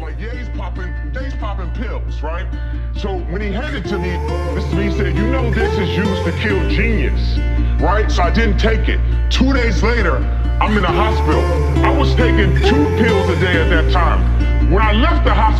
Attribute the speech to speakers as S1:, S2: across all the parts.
S1: like, yeah, he's popping, he's popping pills, right? So when he handed to me, me, he said, you know this is used to kill genius, right? So I didn't take it. Two days later, I'm in the hospital. I was taking two pills a day at that time. When I left the hospital,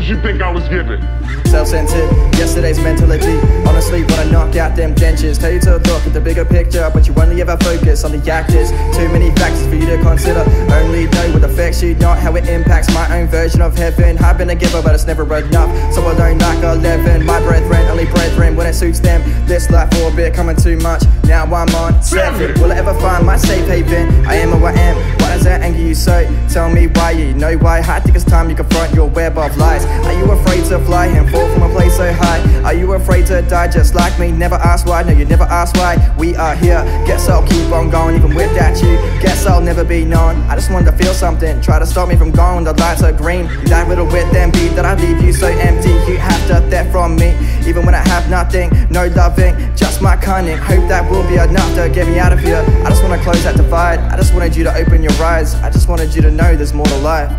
S1: how you think I was given?
S2: Self-centered, yesterday's mentality. Honestly, I knock out them dentures. Tell you to look at the bigger picture But you only ever focus on the actors. Too many factors for you to consider. Only know what affects you, not how it impacts My own version of heaven. I've been a giver, but it's never enough. So I don't like 11 My brethren, only brethren When it suits them. This life orbit coming too much. Now I'm on seven. Will I ever find my safe haven? I am who I am. Why does that anger you so? Tell me why you know why. I think it's time you confront your web of lies. Are you afraid to fly and fall from a place so high? Are you afraid to die just like me? Never ask why, no you never ask why. We are here, guess I'll keep on going even without you. Guess I'll never be known. I just wanted to feel something, try to stop me from going. The lights are green, that little with them be I leave you so empty, you have to theft from me Even when I have nothing, no loving, just my cunning Hope that will be enough to get me out of here I just wanna close that divide, I just wanted you to open your eyes I just wanted you to know there's more to life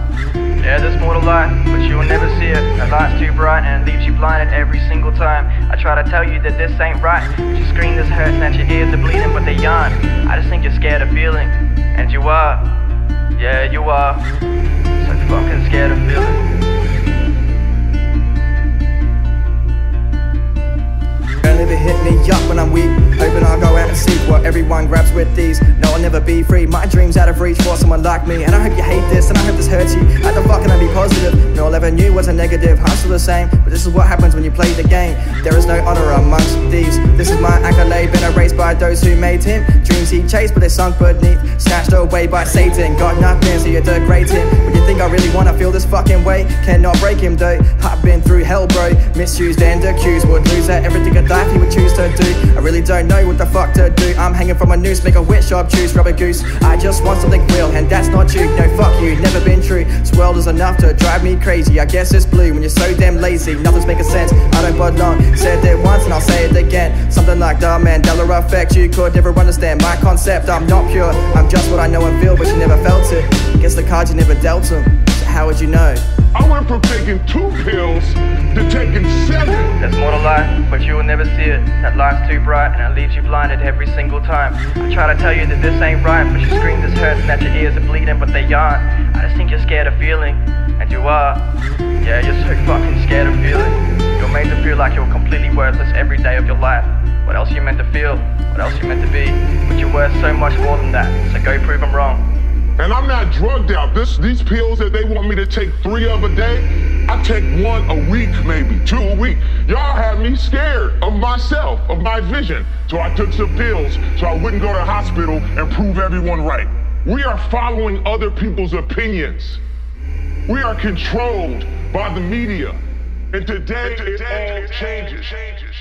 S3: yeah, there's more to life, but you will never see it. The light's too bright and leaves you blinded every single time. I try to tell you that this ain't right. But your screen this hurts and your ears are bleeding, but they aren't. I just think you're scared of feeling, and you are. Yeah, you are.
S2: Hit me up when I'm weak. Hoping I'll go and seek what everyone grabs with these. No, I'll never be free, my dream's out of reach for someone like me. And I hope you hate this, and I hope this hurts you. How the fuck can I be positive? No one ever knew was a negative, I'm still the same. But this is what happens when you play the game. There is no honor amongst thieves This is my accolade, been erased by those who made him. Dreams he chased, but they sunk beneath. Snatched away by Satan. Got nothing, so you degrade him. When you think I really wanna feel this fucking way Cannot break him though. I've been through hell bro. Misused and accused. Would lose at everything in life he would choose to do. I really don't know what the fuck to do. I'm hanging from a noose, make a witch job, choose rubber goose. I just want something real, and that's not you. No fuck you, never been true. This world is enough to drive me crazy. I guess it's blue when you're so damn lazy. Nothing's making sense, I don't belong. Said it once and I'll say it again. Something like oh, the Mandela effect. You could never understand my concept. I'm not pure, I'm just what I know and feel But you never felt it. Guess the cards you never dealt them so How would you know?
S1: I went from taking two pills
S3: life, but you will never see it. That life's too bright and it leaves you blinded every single time. I try to tell you that this ain't right, but your scream this hurts and that your ears are bleeding, but they aren't. I just think you're scared of feeling, and you are. Yeah, you're so fucking scared of feeling. You're made to feel like you're completely worthless every day of your life. What else you meant to feel? What else you meant to be? But you're worth so much more than that, so go prove them wrong.
S1: And I'm not drugged out. This, these pills that they want me to take three of a day, I take one a week, maybe two a week. Y'all had me scared of myself, of my vision. So I took some pills so I wouldn't go to hospital and prove everyone right. We are following other people's opinions. We are controlled by the media. And today, today it all changes. changes.